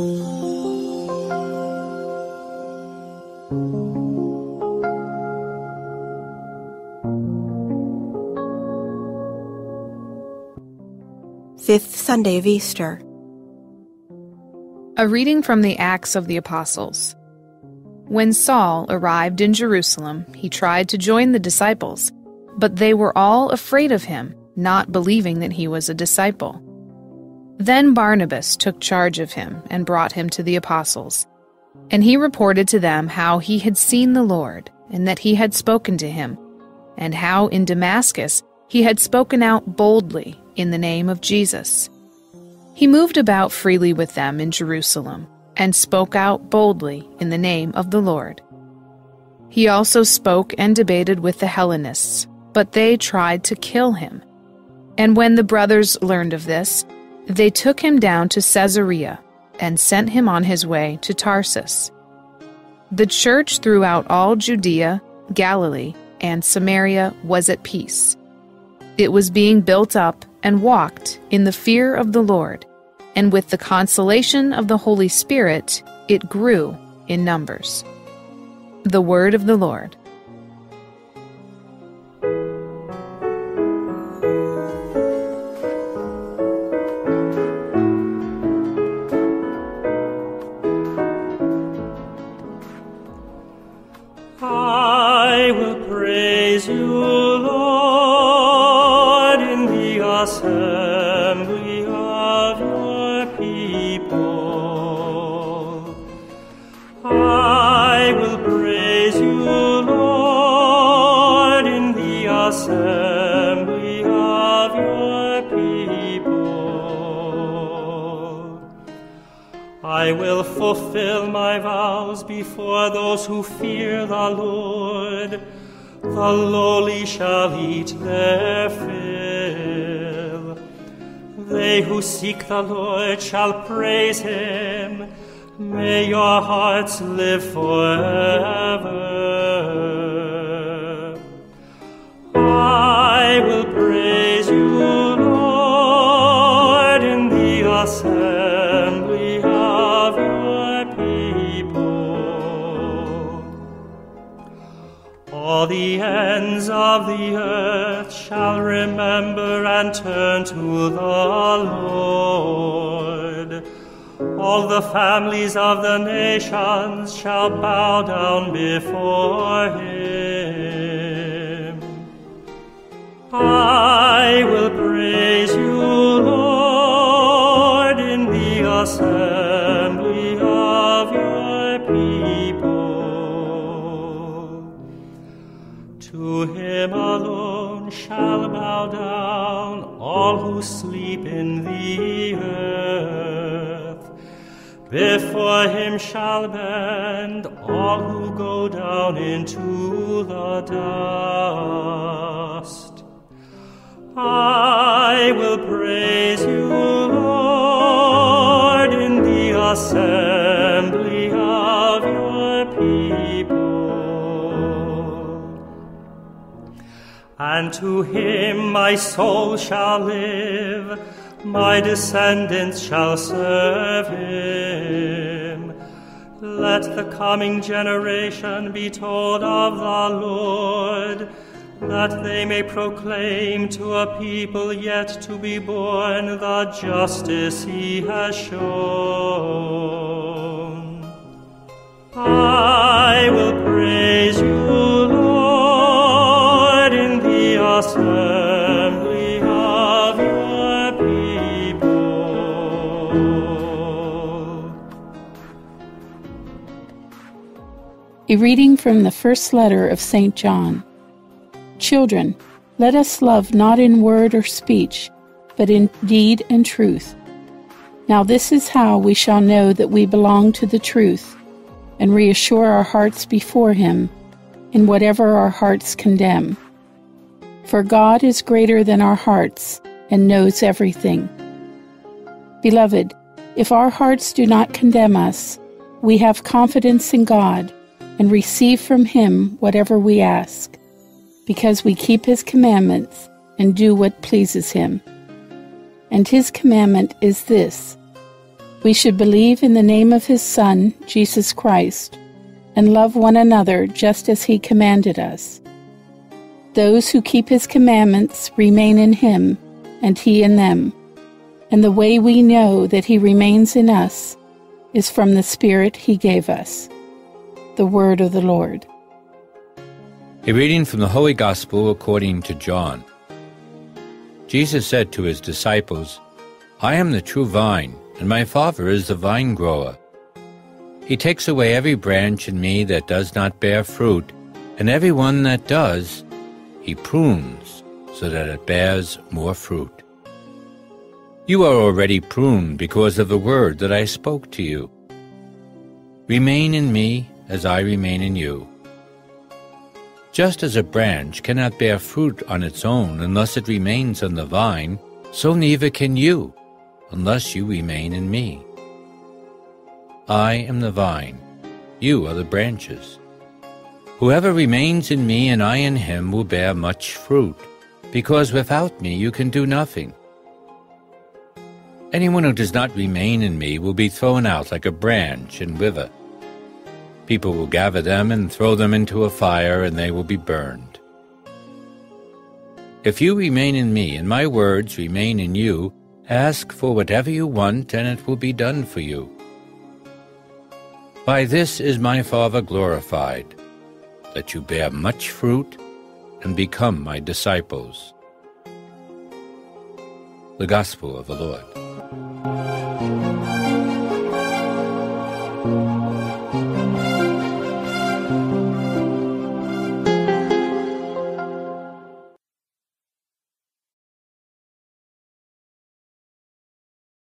Fifth Sunday of Easter. A reading from the Acts of the Apostles. When Saul arrived in Jerusalem, he tried to join the disciples, but they were all afraid of him, not believing that he was a disciple. Then Barnabas took charge of him and brought him to the apostles. And he reported to them how he had seen the Lord, and that he had spoken to him, and how in Damascus he had spoken out boldly in the name of Jesus. He moved about freely with them in Jerusalem and spoke out boldly in the name of the Lord. He also spoke and debated with the Hellenists, but they tried to kill him. And when the brothers learned of this, they took him down to Caesarea and sent him on his way to Tarsus. The church throughout all Judea, Galilee, and Samaria was at peace. It was being built up and walked in the fear of the Lord and with the consolation of the Holy Spirit, it grew in numbers. The Word of the Lord. I will praise you Lord in the assembly of your people. I will fulfill my vows before those who fear the Lord. The lowly shall eat their fill. They who seek the Lord shall praise him. May your hearts live forever. I will the ends of the earth shall remember and turn to the Lord. All the families of the nations shall bow down before him. I To him alone shall bow down all who sleep in the earth. Before him shall bend all who go down into the dust. I will praise you, Lord, in the assembly And to him my soul shall live, my descendants shall serve him. Let the coming generation be told of the Lord, that they may proclaim to a people yet to be born the justice he has shown. I will praise A reading from the first letter of St. John. Children, let us love not in word or speech, but in deed and truth. Now, this is how we shall know that we belong to the truth, and reassure our hearts before Him in whatever our hearts condemn. For God is greater than our hearts and knows everything. Beloved, if our hearts do not condemn us, we have confidence in God and receive from Him whatever we ask because we keep his commandments and do what pleases him. And his commandment is this We should believe in the name of his Son, Jesus Christ, and love one another just as he commanded us. Those who keep his commandments remain in him, and he in them. And the way we know that he remains in us is from the Spirit he gave us. The Word of the Lord. A reading from the Holy Gospel according to John. Jesus said to his disciples, I am the true vine, and my Father is the vine grower. He takes away every branch in me that does not bear fruit, and every one that does, he prunes so that it bears more fruit. You are already pruned because of the word that I spoke to you. Remain in me as I remain in you. Just as a branch cannot bear fruit on its own unless it remains on the vine, so neither can you unless you remain in me. I am the vine, you are the branches. Whoever remains in me and I in him will bear much fruit, because without me you can do nothing. Anyone who does not remain in me will be thrown out like a branch and wither. People will gather them and throw them into a fire, and they will be burned. If you remain in me, and my words remain in you, ask for whatever you want, and it will be done for you. By this is my Father glorified that you bear much fruit and become my disciples. The Gospel of the Lord.